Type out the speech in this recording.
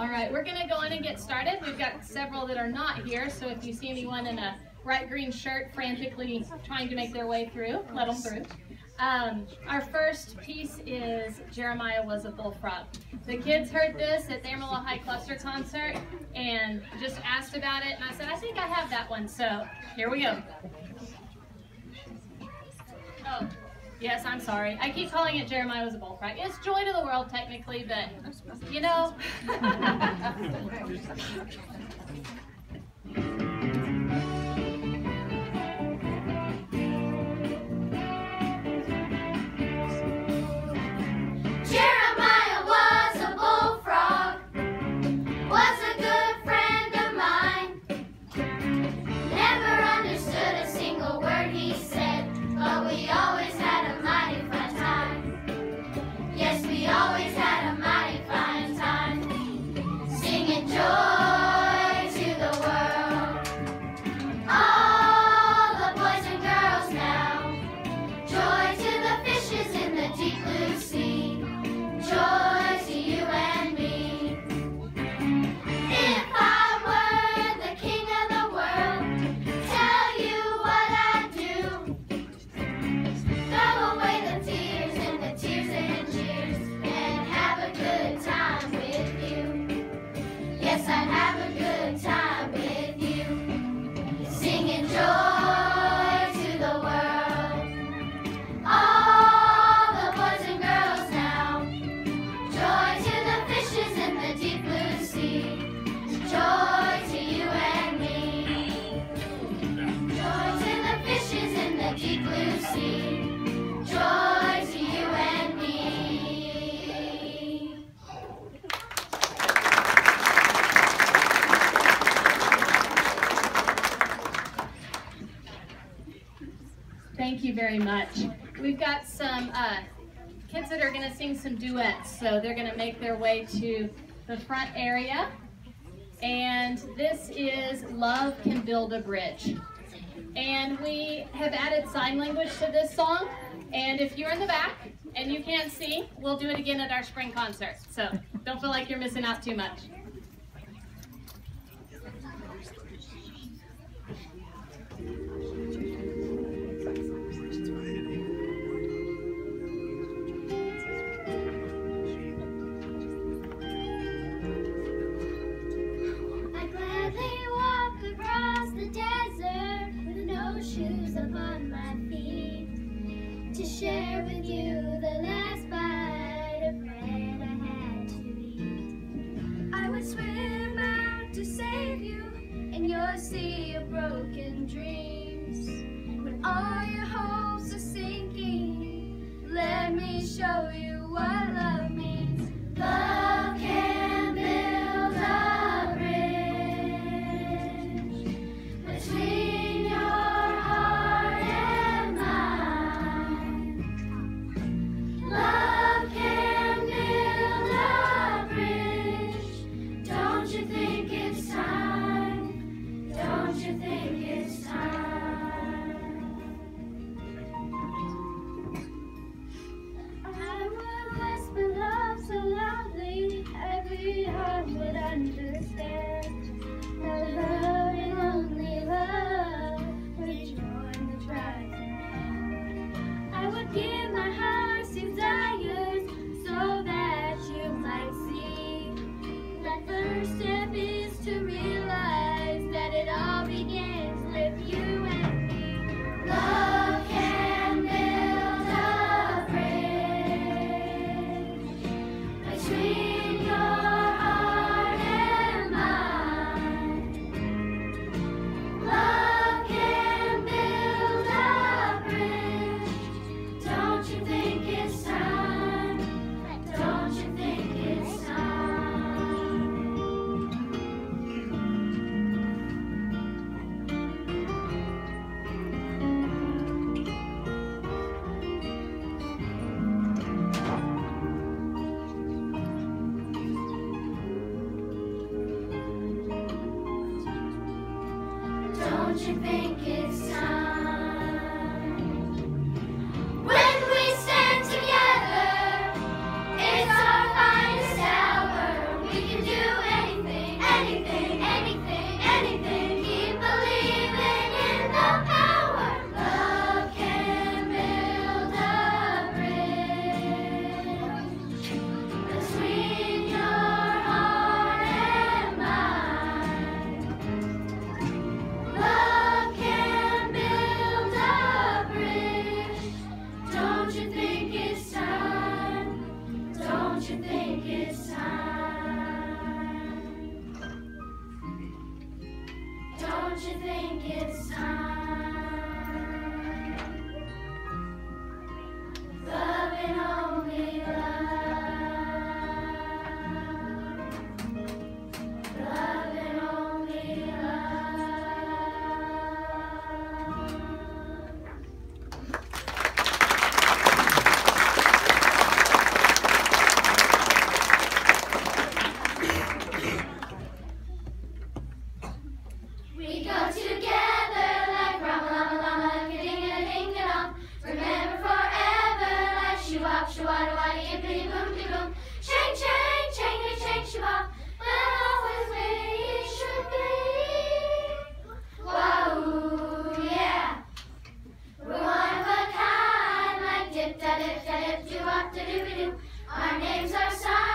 All right, we're gonna go in and get started. We've got several that are not here, so if you see anyone in a bright green shirt frantically trying to make their way through, let them through. Um, our first piece is Jeremiah was a bullfrog. The kids heard this at the Amarillo High Cluster concert and just asked about it, and I said, I think I have that one, so here we go. Oh, yes, I'm sorry. I keep calling it Jeremiah was a bullfrog. It's joy to the world, technically, but, you know. very much. We've got some uh, kids that are going to sing some duets, so they're going to make their way to the front area. And this is Love Can Build a Bridge. And we have added sign language to this song. And if you're in the back and you can't see, we'll do it again at our spring concert. So don't feel like you're missing out too much. Of broken dreams. When all your hopes are sinking, let me show you what love means. Love do Don't you think it's time? Shabab, Shabar, Wali, Ibrim, Gum, Gum, Shang, Shang, Shang, Shang, Shabab. Love is where you should be. Wow, yeah. We're one of a kind, like dip, da, dip, da, dip, do, up, da, do, we. Our names are signed.